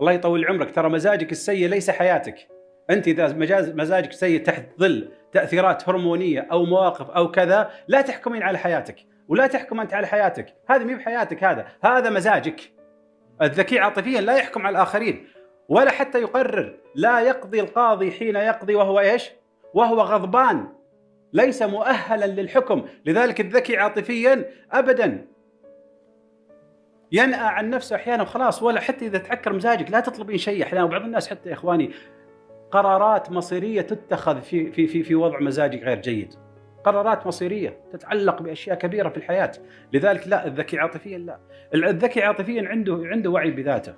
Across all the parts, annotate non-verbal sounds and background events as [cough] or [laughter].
الله يطول عمرك. ترى مزاجك السيء ليس حياتك. أنت إذا مزاجك سيء تحت ظل تأثيرات هرمونية أو مواقف أو كذا لا تحكمين على حياتك ولا تحكم أنت على حياتك. هذه مي بحياتك هذا هذا مزاجك. الذكي عاطفيا لا يحكم على الآخرين ولا حتى يقرر. لا يقضي القاضي حين يقضي وهو إيش؟ وهو غضبان. ليس مؤهلا للحكم. لذلك الذكي عاطفيا ابدا ينأى عن نفسه أحيانا خلاص ولا حتى إذا تعكر مزاجك لا تطلبين شيء أحيانا وبعض الناس حتى يا إخواني قرارات مصيرية تتخذ في في في في وضع مزاجي غير جيد. قرارات مصيرية تتعلق بأشياء كبيرة في الحياة، لذلك لا الذكي عاطفيا لا. الذكي عاطفيا عنده عنده وعي بذاته.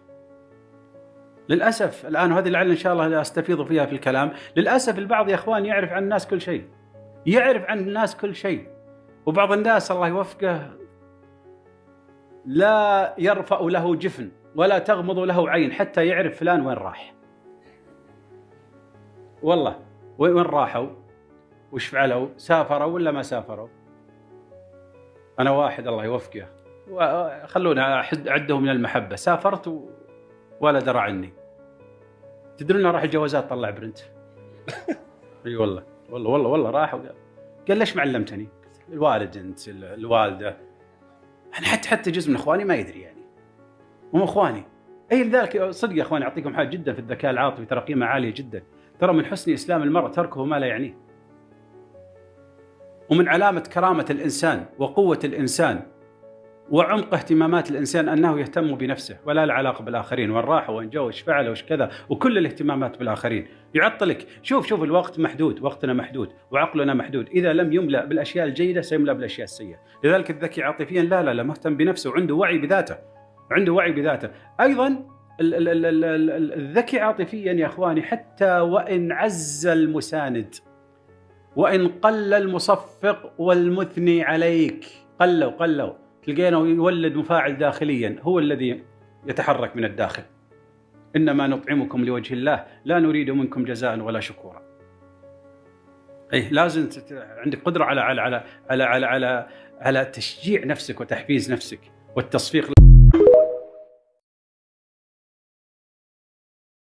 للأسف الآن وهذه لعل إن شاء الله أستفيض فيها في الكلام، للأسف البعض يا إخوان يعرف عن الناس كل شيء. يعرف عن الناس كل شيء. وبعض الناس الله يوفقه لا يرفع له جفن ولا تغمض له عين حتى يعرف فلان وين راح. والله وين راحوا؟ وش فعلوا؟ سافروا ولا ما سافروا؟ أنا واحد الله يوفقه خلونا اعده من المحبة سافرت ولا درى عني تدرون راح الجوازات طلع برنت [laughs] إي والله والله والله والله راح وقال قال ليش ما علمتني؟ الوالد أنت الوالدة أنا حتى حتى جزء من إخواني ما يدري يعني. هم إخواني. اي لذلك صدق يا إخواني أعطيكم حاجة جدا في الذكاء العاطفي ترى قيمه عالية جدا. ترى من حسن إسلام المرء تركه ما لا يعنيه. ومن علامة كرامة الإنسان وقوة الإنسان وعمق اهتمامات الإنسان أنه يهتم بنفسه ولا له علاقة بالآخرين وين راح وين جو وش فعل وش كذا وكل الاهتمامات بالآخرين. يعطلك شوف شوف الوقت محدود وقتنا محدود وعقلنا محدود. إذا لم يملأ بالأشياء الجيدة سيملأ بالأشياء السيئة. لذلك الذكي عاطفيا لا لا لا مهتم بنفسه وعنده وعي بذاته عنده وعي بذاته. أيضا الذكي عاطفيا يا إخواني حتى وإن عز المساند وإن قل المصفق والمثني عليك. قلوا قلوا. تلقينه يولد مفاعل داخليا هو الذي يتحرك من الداخل. إنما نطعمكم لوجه الله لا نريد منكم جزاء ولا شكورا. اي لازم عندك قدرة على على على على على, على, على تشجيع نفسك وتحفيز نفسك والتصفيق